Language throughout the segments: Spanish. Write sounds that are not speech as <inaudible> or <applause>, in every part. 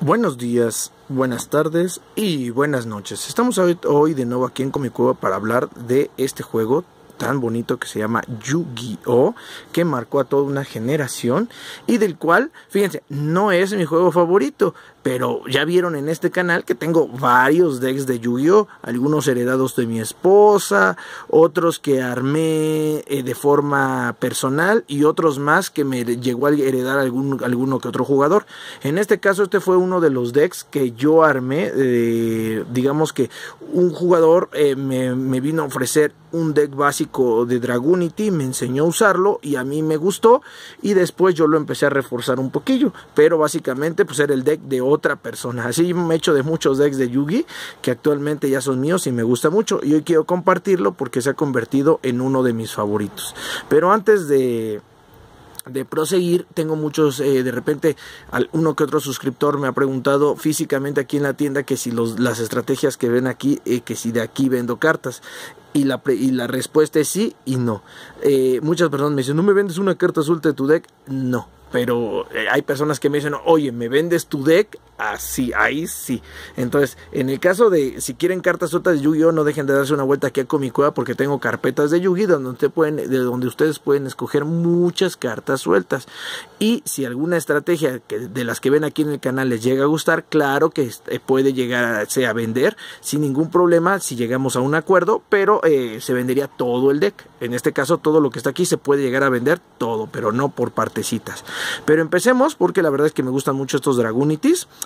Buenos días, buenas tardes y buenas noches. Estamos hoy de nuevo aquí en Comicueva para hablar de este juego tan bonito que se llama Yu-Gi-Oh, que marcó a toda una generación y del cual, fíjense, no es mi juego favorito, pero ya vieron en este canal que tengo varios decks de Yu-Gi-Oh! Algunos heredados de mi esposa, otros que armé eh, de forma personal y otros más que me llegó a heredar algún, alguno que otro jugador. En este caso este fue uno de los decks que yo armé, eh, digamos que un jugador eh, me, vino a ofrecer un deck básico de Dragunity, me enseñó a usarlo y a mí me gustó y después yo lo empecé a reforzar un poquillo, pero básicamente pues era el deck de otro otra persona. Así me he hecho de muchos decks de Yugi que actualmente ya son míos y me gusta mucho. Y hoy quiero compartirlo porque se ha convertido en uno de mis favoritos. Pero antes de de proseguir, tengo muchos, eh, de repente, uno que otro suscriptor me ha preguntado físicamente aquí en la tienda que si las estrategias que ven aquí, eh, que si de aquí vendo cartas. Y la, y la respuesta es sí y no. Eh, muchas personas me dicen, ¿no me vendes una carta azul de tu deck? No pero hay personas que me dicen, oye, ¿me vendes tu deck? Así, ahí sí. Entonces, en el caso de si quieren cartas sueltas de Yu-Gi-Oh, no dejen de darse una vuelta aquí a Comicueva porque tengo carpetas de Yu-Gi donde, pueden, de donde ustedes pueden escoger muchas cartas sueltas. Y si alguna estrategia de las que ven aquí en el canal les llega a gustar, claro que eh, puede llegar a, vender sin ningún problema si llegamos a un acuerdo, pero eh, se vendería todo el deck. En este caso, todo lo que está aquí se puede llegar a vender todo, pero no por partecitas. Pero empecemos porque la verdad es que me gustan mucho estos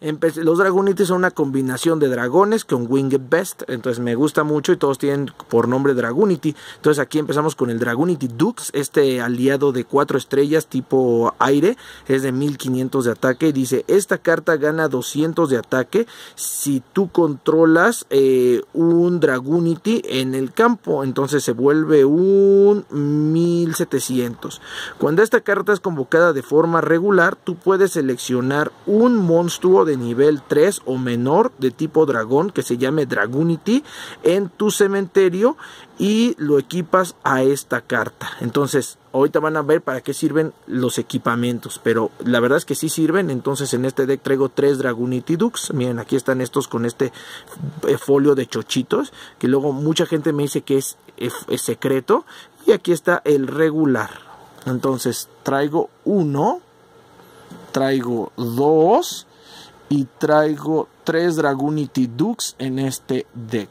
Los Dragonites son una combinación de dragones con Winged Best. Entonces me gusta mucho y todos tienen por nombre Dragunity. Entonces aquí empezamos con el Dragunity Dux, este aliado de 4 estrellas tipo aire. Es de 1500 de ataque. Dice, esta carta gana 200 de ataque si tú controlas eh, un Dragunity en el campo. Entonces se vuelve un 1700. Cuando esta carta es convocada de forma regular, tú puedes seleccionar un monstruo de nivel 3 o menor de tipo dragón que se llame Dragunity en tu cementerio y lo equipas a esta carta. Entonces, ahorita van a ver para qué sirven los equipamientos, pero la verdad es que sí sirven. Entonces, en este deck traigo tres Dragunity Dux. Miren, aquí están estos con este eh, folio de chochitos, que luego mucha gente me dice que es, es secreto. Y aquí está el regular. Entonces, traigo uno, traigo dos y traigo tres Dragunity Dux en este deck.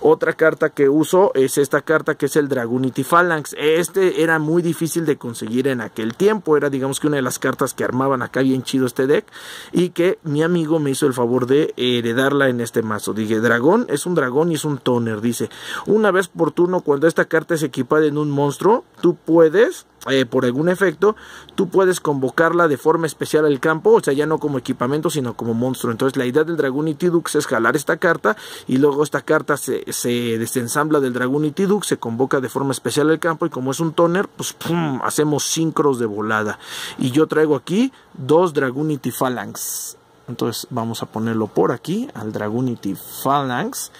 Otra carta que uso es esta carta que es el Dragunity Phalanx. Este era muy difícil de conseguir en aquel tiempo. Era digamos que una de las cartas que armaban acá bien chido este deck. Y que mi amigo me hizo el favor de heredarla en este mazo. Dije, dragón es un dragón y es un toner. Dice, una vez por turno cuando esta carta es equipada en un monstruo, tú puedes eh, por algún efecto, tú puedes convocarla de forma especial al campo, o sea, ya no como equipamiento, sino como monstruo. Entonces, la idea del Dragunity Dux es jalar esta carta y luego esta carta se, se desensambla del Dragunity Dux, se convoca de forma especial al campo y como es un toner, pues hacemos sincros de volada. Y yo traigo aquí dos Dragunity Phalanx. Entonces vamos a ponerlo por aquí al Dragunity Phalanx.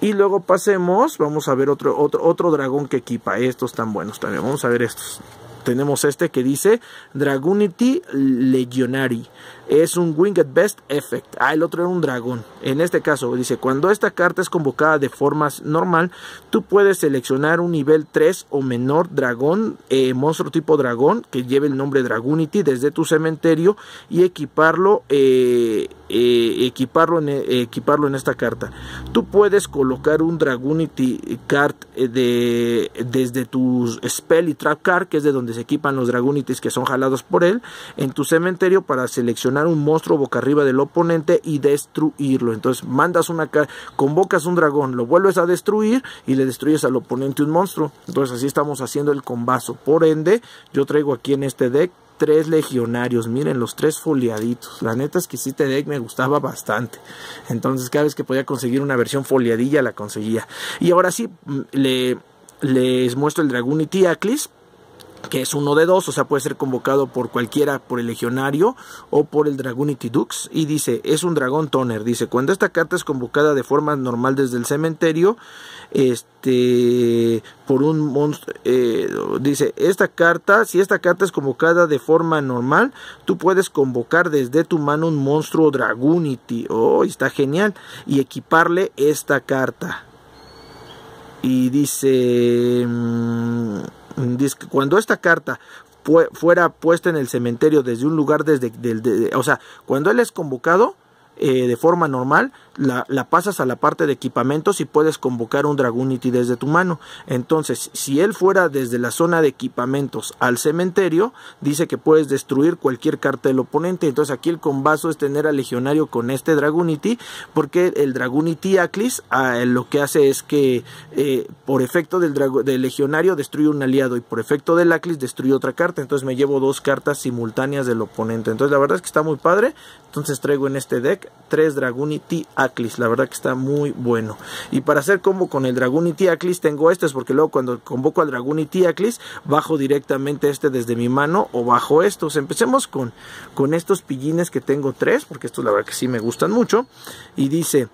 Y luego pasemos, vamos a ver otro, otro, otro dragón que equipa. Estos están buenos también. Vamos a ver estos tenemos este que dice Dragunity Legionary. Es un Winged Best Effect. Ah, el otro era un dragón. En este caso, dice, cuando esta carta es convocada de forma normal, tú puedes seleccionar un nivel 3 o menor dragón, eh, monstruo tipo dragón, que lleve el nombre Dragunity desde tu cementerio y equiparlo, eh, eh, equiparlo, en, equiparlo en esta carta. Tú puedes colocar un Dragunity card de, desde tu Spell y Trap card, que es de donde se equipan los Dragunities que son jalados por él, en tu cementerio para seleccionar un monstruo boca arriba del oponente y destruirlo. Entonces mandas una convocas un dragón, lo vuelves a destruir y le destruyes al oponente un monstruo. Entonces así estamos haciendo el combazo. Por ende, yo traigo aquí en este deck tres legionarios. Miren los tres foliaditos. La neta es que este deck me gustaba bastante. Entonces cada vez que podía conseguir una versión foliadilla la conseguía. Y ahora sí, mm, le, les muestro el Dragunity Aclis que es uno de dos, o sea, puede ser convocado por cualquiera, por el legionario o por el Dragunity Dux. Y dice, es un dragón toner. Dice, cuando esta carta es convocada de forma normal desde el cementerio, este, por un monstruo, eh, dice, esta carta, si esta carta es convocada de forma normal, tú puedes convocar desde tu mano un monstruo Dragunity. Oh, está genial. Y equiparle esta carta. Y dice... Mm, cuando esta carta fuera puesta en el cementerio desde un lugar desde, o sea, cuando él es convocado eh, de forma normal, la, pasas a la parte de equipamientos y puedes convocar un Dragunity desde tu mano. Entonces, si él fuera desde la zona de equipamientos al cementerio, dice que puedes destruir cualquier carta del oponente. Entonces, aquí el combazo es tener al legionario con este Dragunity, porque el Dragunity Aclis ah, lo que hace es que eh, por efecto del, del, legionario destruye un aliado y por efecto del Aclis destruye otra carta. Entonces, me llevo dos cartas simultáneas del oponente. Entonces, la verdad es que está muy padre. Entonces, traigo en este deck tres Dragunity Aclis la verdad que está muy bueno. Y para hacer combo con el Dragunity Aclis tengo estos porque luego cuando convoco al Dragunity Aclis bajo directamente este desde mi mano o bajo estos. Empecemos con, con estos pillines que tengo tres porque estos la verdad que sí me gustan mucho. Y dice,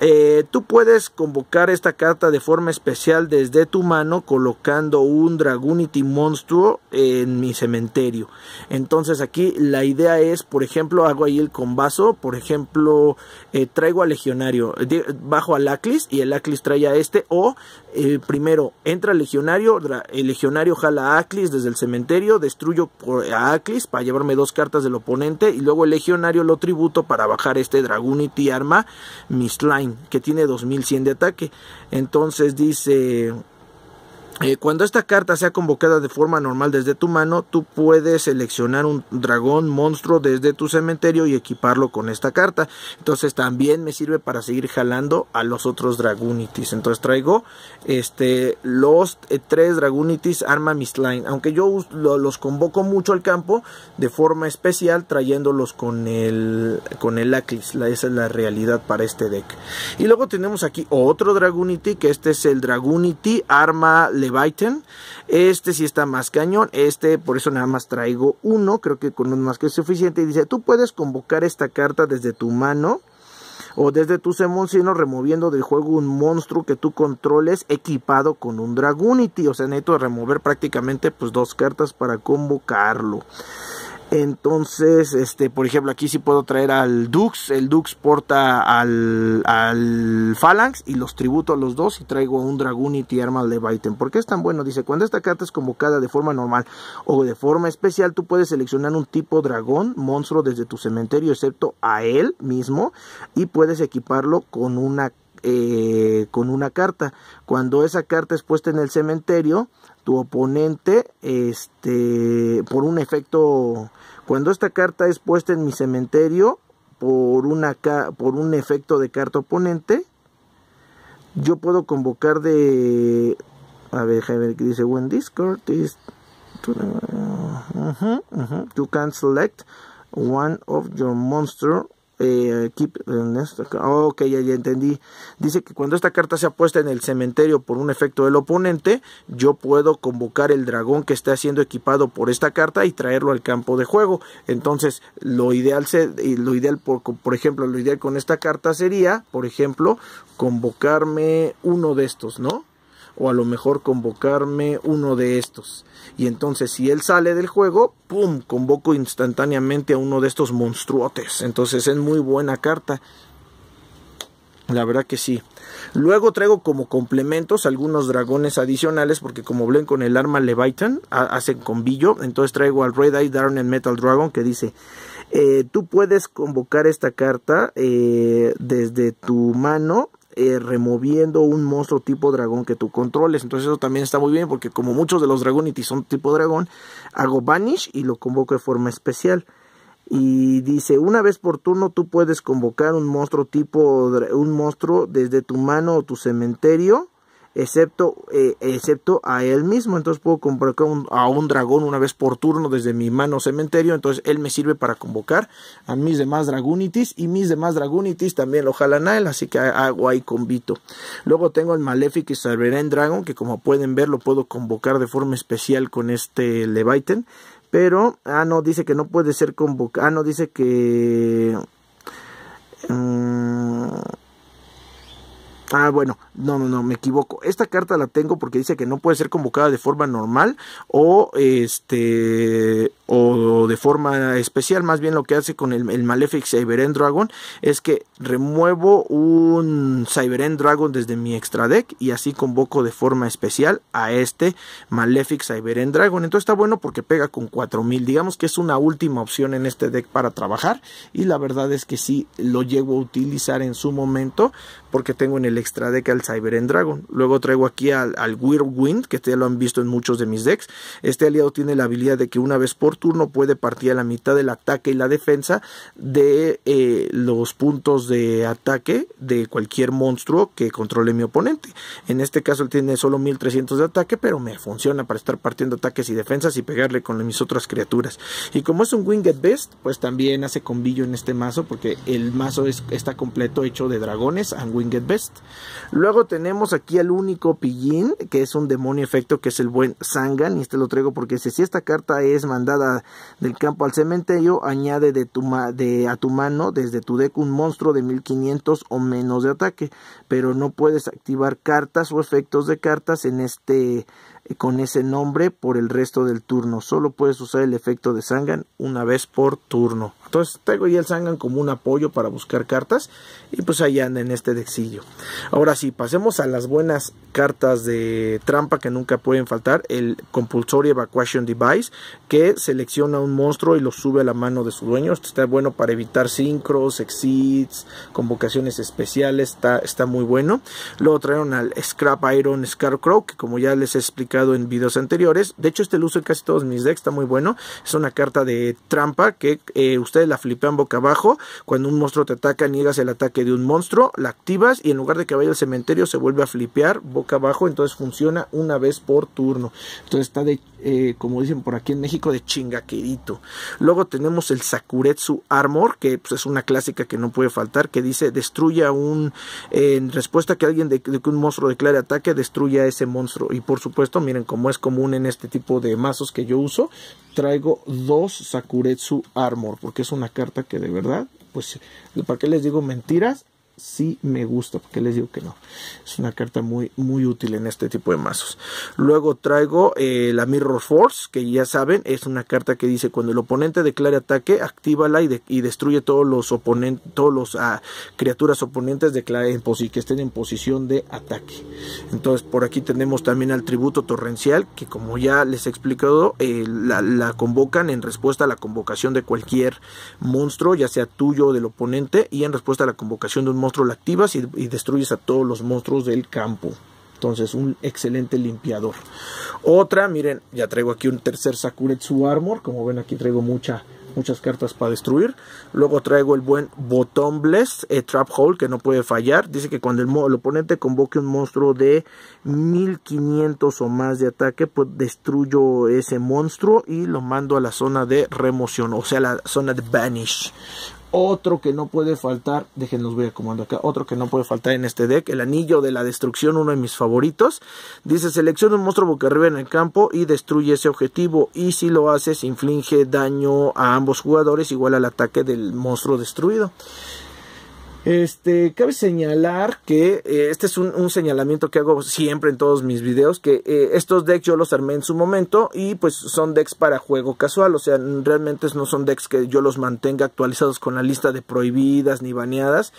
eh, tú puedes convocar esta carta de forma especial desde tu mano colocando un Dragunity monstruo en mi cementerio. Entonces aquí la idea es, por ejemplo, hago ahí el combazo, por ejemplo, eh, traigo al legionario, bajo al Aclis y el Aclis trae a este. O eh, primero entra el legionario, el legionario jala a Aclis desde el cementerio, destruyo a Aclis para llevarme dos cartas del oponente y luego el legionario lo tributo para bajar este Dragunity arma, mi que tiene 2100 de ataque. Entonces dice eh, cuando esta carta sea convocada de forma normal desde tu mano, tú puedes seleccionar un dragón monstruo desde tu cementerio y equiparlo con esta carta. Entonces también me sirve para seguir jalando a los otros Dragunities. Entonces traigo este, los eh, tres Dragunities Arma Mistline. Aunque yo los convoco mucho al campo de forma especial trayéndolos con el, con el Aclis. esa es la realidad para este deck. Y luego tenemos aquí otro Dragunity que este es el Dragunity Arma Leviathan. Este sí está más cañón. Este, por eso nada más traigo uno. Creo que con uno más que es suficiente. Y dice, tú puedes convocar esta carta desde tu mano o desde tu sino removiendo del juego un monstruo que tú controles equipado con un Dragunity. O sea, necesito remover prácticamente pues dos cartas para convocarlo. Entonces, este, por ejemplo, aquí sí puedo traer al Dux. El Dux porta al, al Phalanx y los tributo a los dos y traigo un Dragunity Arma Leviathan. ¿Por qué es tan bueno? Dice, cuando esta carta es convocada de forma normal o de forma especial, tú puedes seleccionar un tipo dragón, monstruo desde tu cementerio, excepto a él mismo, y puedes equiparlo con una eh, con una carta. Cuando esa carta es puesta en el cementerio, tu oponente, este, por un efecto, cuando esta carta es puesta en mi cementerio, por, una, por un efecto de carta oponente, yo puedo convocar de, a ver, a ver qué dice, when Discord is, you can select one of your monster eh, ok, ya, ya entendí. Dice que cuando esta carta sea puesta en el cementerio por un efecto del oponente, yo puedo convocar el dragón que está siendo equipado por esta carta y traerlo al campo de juego. Entonces, lo ideal, lo ideal por, por ejemplo, lo ideal con esta carta sería, por ejemplo, convocarme uno de estos, ¿no? O a lo mejor convocarme uno de estos. Y entonces si él sale del juego, ¡pum! Convoco instantáneamente a uno de estos monstruotes. Entonces es muy buena carta. La verdad que sí. Luego traigo como complementos algunos dragones adicionales porque como ven con el arma Leviathan hacen combillo. Entoneye traigo al Red Eye Darn Metal Dragon que dice eh, tú puedes convocar esta carta eh, desde tu mano eh, removiendo un monstruo tipo dragón que tú controles. Entonces eso también está muy bien porque como muchos de los Dragonity son tipo dragón, hago Banish y lo convoco de forma especial. Y dice, una vez por turno tú puedes convocar un monstruo tipo, un monstruo desde tu mano o tu cementerio excepto, eh, excepto a él mismo. Entonces puedo convocar a un dragón una vez por turno desde mi mano cementerio. Entonces él me sirve para convocar a mis demás Dragunities y mis demás Dragunities también lo jalan a él. Así que hago ahí convito. Luego tengo el Malefic y Cyberend Dragon que como pueden ver lo puedo convocar de forma especial con este Leviathan. Pero, ah, no, dice que no puede ser convocado. Ah, no, dice que... Mm, ah, bueno, no, no, no, me equivoco. Esta carta la tengo porque dice que no puede ser convocada de forma normal o este o de forma especial. Más bien lo que hace con el, el Malefic Cyberend Dragon es que remuevo un Cyberend Dragon desde mi extra deck y así convoco de forma especial a este Malefic Cyberend Dragon. Entonces está bueno porque pega con 4000. Digamos que es una última opción en este deck para trabajar y la verdad es que sí lo llego a utilizar en su momento porque tengo en el extra deck al Cyberend Dragon. Luego traigo aquí al, al Whirlwind, que ya lo han visto en muchos de mis decks. Este aliado tiene la habilidad de que una vez por turno puede partir a la mitad del ataque y la defensa de eh, los puntos de ataque de cualquier monstruo que controle mi oponente. En este caso él tiene solo 1300 de ataque, pero me funciona para estar partiendo ataques y defensas y pegarle con mis otras criaturas. Y como es un Winged Beast, pues también hace combillo en este mazo, porque el mazo está completo hecho de dragones and Winged Beast. Luego tenemos aquí al único pillín, que es un demonio efecto, que es el buen Sangan. Y este lo traigo porque si esta carta es mandada del campo al cementerio, añade de tu de, a tu mano desde tu deck un monstruo de 1500 o menos de ataque. Pero no puedes activar cartas o efectos de cartas en este con ese nombre por el resto del turno. Solo puedes usar el efecto de Sangan una vez por turno. Entonces traigo ya el Sangan como un apoyo para buscar cartas y pues ahí anda en este dexillo. Ahora sí, pasemos a las buenas cartas de trampa que nunca pueden faltar. El Compulsory Evacuation Device que selecciona un monstruo y lo sube a la mano de su dueño. Esto está bueno para evitar sincros, exits, convocaciones especiales. Está, está muy bueno. Luego trajeron al Scrap Iron Scarecrow que como ya les he explicado en videos anteriores. De hecho este lo uso en casi todos mis decks. Está muy bueno. Es una carta de trampa que eh, usted la flipean boca abajo. Cuando un monstruo te ataca, niegas el ataque de un monstruo, la activas y en lugar de que vaya al cementerio se vuelve a flipear boca abajo. Entonces funciona una vez por turno. Entonces está de, eh, como dicen por aquí en México, de chingaquerito. Luego tenemos el Sakuretsu Armor, que pues, es una clásica que no puede faltar, que dice destruya un, en respuesta a que alguien de, que un monstruo declare ataque, destruya ese monstruo. Y por supuesto, miren, como es común en este tipo de mazos que yo uso, traigo dos Sakuretsu Armor, porque una carta que de verdad, pues, ¿para qué les digo mentiras? Sí me gusta, porque les digo que no. Es una carta muy, muy útil en este tipo de mazos. Luego traigo eh, la Mirror Force, que ya saben, es una carta que dice cuando el oponente declare ataque, actívala y, y destruye todos los oponentes, todos los ah, criaturas oponentes en que estén en posición de ataque. Entonces por aquí tenemos también al tributo torrencial, que como ya les he explicado, eh, la, la convocan en respuesta a la convocación de cualquier monstruo, ya sea tuyo o del oponente, y en respuesta a la convocación de un monstruo la activas y, destruyes a todos los monstruos del campo. Entonces, un excelente limpiador. Otra, miren, ya traigo aquí un tercer Sakuretsu Armor. Como ven, aquí traigo mucha, muchas cartas para destruir. Luego traigo el buen Bottomless eh, Trap Hole, que no puede fallar. Dice que cuando el, oponente convoque un monstruo de 1500 o más de ataque, pues destruyo ese monstruo y lo mando a la zona de remoción, o sea, la zona de Banish. Otro que no puede faltar, déjenlos voy acomodando acá, otro que no puede faltar en este deck, el anillo de la destrucción, uno de mis favoritos. Dice, selecciona un monstruo boca arriba en el campo y destruye ese objetivo. Y si lo haces, inflige daño a ambos jugadores igual al ataque del monstruo destruido. Este, cabe señalar que eh, este es un, señalamiento que hago siempre en todos mis videos, que eh, estos decks yo los armé en su momento y pues son decks para juego casual, o sea, realmente no son decks que yo los mantenga actualizados con la lista de prohibidas, ni baneadas,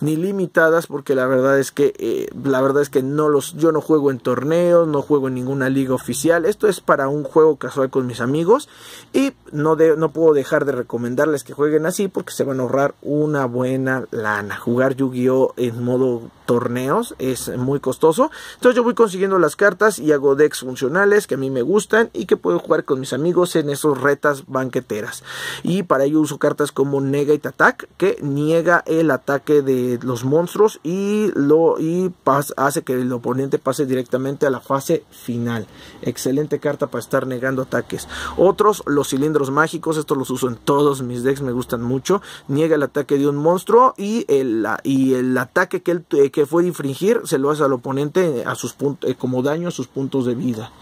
ni limitadas, porque la verdad es que, eh, la verdad es que no los, yo no juego en torneos, no juego en ninguna liga oficial, esto es para un juego casual con mis amigos y no, no puedo dejar de recomendarles que jueguen así porque se van a ahorrar una buena lana jugar Yu-Gi-Oh en modo torneos, es muy costoso. Entonces yo voy consiguiendo las cartas y hago decks funcionales que a mí me gustan y que puedo jugar con mis amigos en esos retas banqueteras. Y para ello uso cartas como Negate Attack, que niega el ataque de los monstruos y lo y hace que el oponente pase directamente a la fase final. Excelente carta para estar negando ataques. Otros, los cilindros mágicos, estos los uso en todos mis decks, me gustan mucho. Niega el ataque de un monstruo y el, y el ataque que, él, eh, que fue infringir se lo hace al oponente a sus eh, como daño a sus puntos de vida.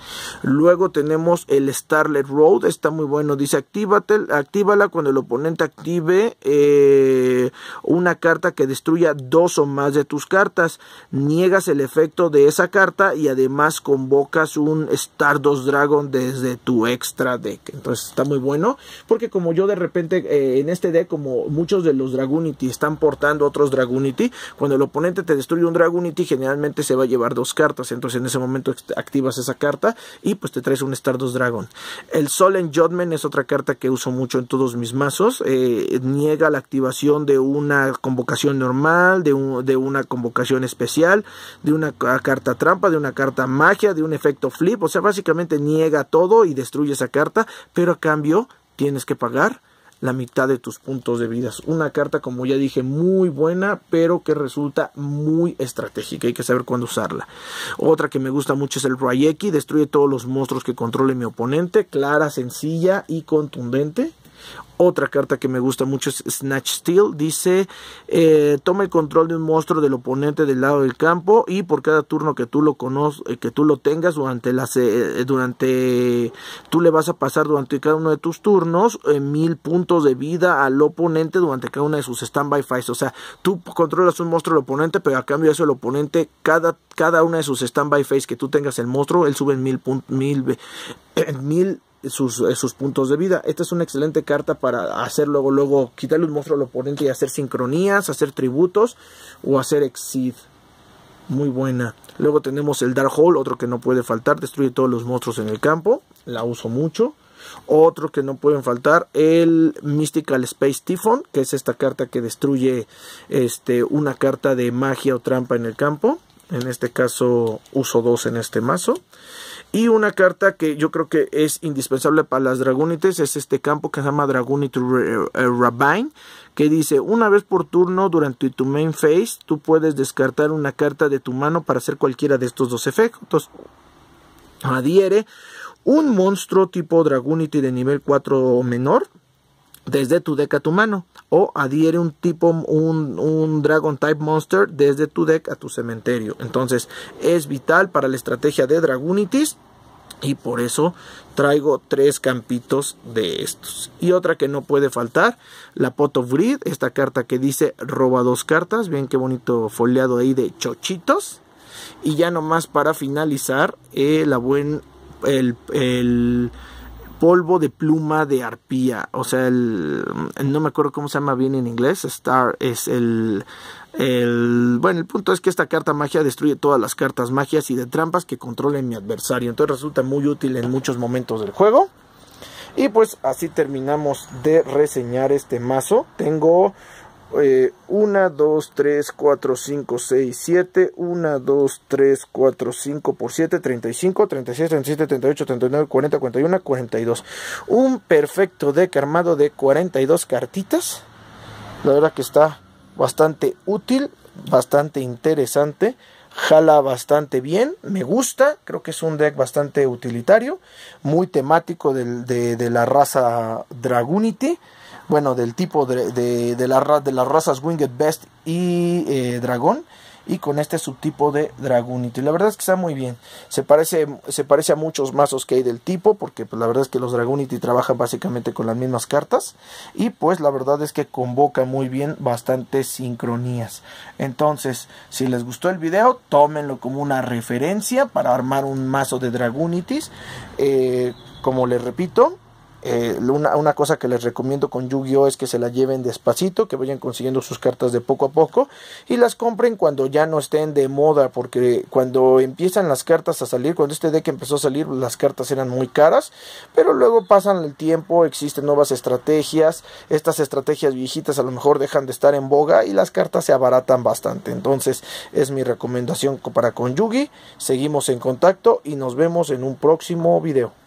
Luego tenemos el Starlet Road, está muy bueno, dice actívate, actívala cuando el oponente active eh, una carta que destruya dos o más de tus cartas. Niegas el efecto de esa carta y además convocas un Stardust Dragon desde tu extra deck. Entonces está muy bueno porque como yo de repente en este deck como muchos de los Dragunity están portando otros Dragunity, cuando el oponente te destruye un Dragunity generalmente se va a llevar dos cartas, entonces en ese momento activas esa carta y pues te traes un Stardust Dragon. El Solemn Judgment es otra carta que uso mucho en todos mis mazos, eh, niega la activación de una convocación normal, de, de una convocación especial, de una carta trampa, de una carta magia, de un efecto flip, o sea básicamente niega todo y destruye esa carta, pero a cambio tienes que pagar la mitad de tus puntos de vida. Una carta, como ya dije, muy buena, pero que resulta muy estratégica. Hay que saber cuándo usarla. Otra que me gusta mucho es el Rayeki. Destruye todos los monstruos que controle mi oponente. Clara, sencilla y contundente. Otra carta que me gusta mucho es Snatch Steel. Dice, eh, toma el control de un monstruo del oponente del lado del campo y por cada turno que tú lo eh, que tú lo tengas durante la eh, durante tú le vas a pasar durante cada uno de tus turnos mil puntos de vida al oponente durante cada una de sus standby fights. O sea, tú controlas un monstruo del oponente, pero a cambio de eso el oponente cada cada una de sus standby fights que tú tengas el monstruo, él sube mil mil <clears throat> mil sus, eh, sus, puntos de vida. Esta es una excelente carta para hacer luego, luego quitarle un monstruo al oponente y hacer sincronías, hacer tributos o hacer exceed. Muy buena. Luego tenemos el Dark Hole, otro que no puede faltar, destruye todos los monstruos en el campo. La uso mucho. Otro que no pueden faltar, el Mystical Space Typhon, que es esta carta que destruye este, una carta de magia o trampa en el campo. En este caso uso dos en este mazo. Y una carta que yo creo que es indispensable para las Dragonites es este campo que se llama Dragonite Rabine, que dice, una vez por turno durante tu main phase, tú puedes descartar una carta de tu mano para hacer cualquiera de estos dos efectos. Adhiere un monstruo tipo Dragonite de nivel 4 o menor desde tu deck a tu mano o adhiere un tipo un, un, Dragon Type Monster desde tu deck a tu cementerio. Entonces es vital para la estrategia de Dragunities y por eso traigo tres campitos de estos. Y otra que no puede faltar la Pot of Greed esta carta que dice roba dos cartas bien qué bonito foliado ahí de chochitos. Y ya nomás para finalizar eh, la buen el polvo de pluma de arpía. O sea, el, no me acuerdo cómo se llama bien en inglés. Star es el, el... Bueno, el punto es que esta carta magia destruye todas las cartas magias y de trampas que controlen mi adversario. Entonces resulta muy útil en muchos momentos del juego. Y pues así terminamos de reseñar este mazo. Tengo 1, 2, 3, 4, 5, 6, 7, 1, 2, 3, 4, 5 por 7, 35, 36, 37, 38, 39, 40, 41, 42. Un perfecto deck armado de 42 cartitas. La verdad que está bastante útil, bastante interesante. Jala bastante bien, me gusta, creo que es un deck bastante utilitario, muy temático de, de, la raza Dragunity bueno, del tipo de, de, de, la, de las razas Winged Best y eh, Dragón y con este subtipo de Dragunity. La verdad es que está muy bien. Se parece, se parece a muchos mazos que hay del tipo, porque pues, la verdad es que los Dragunity trabajan básicamente con las mismas cartas. Y pues la verdad es que convoca muy bien bastantes sincronías. Entonces, si les gustó el video, tómenlo como una referencia para armar un mazo de Dragunities. Eh, como les repito, eh, una, una, cosa que les recomiendo con Yu-Gi-Oh es que se la lleven despacito, que vayan consiguiendo sus cartas de poco a poco y las compren cuando ya no estén de moda, porque cuando empiezan las cartas a salir, cuando este deck empezó a salir, las cartas eran muy caras, pero luego pasan el tiempo, existen nuevas estrategias, estas estrategias viejitas a lo mejor dejan de estar en boga y las cartas se abaratan bastante. Entonces es mi recomendación para con Yugi. Seguimos en contacto y nos vemos en un próximo video.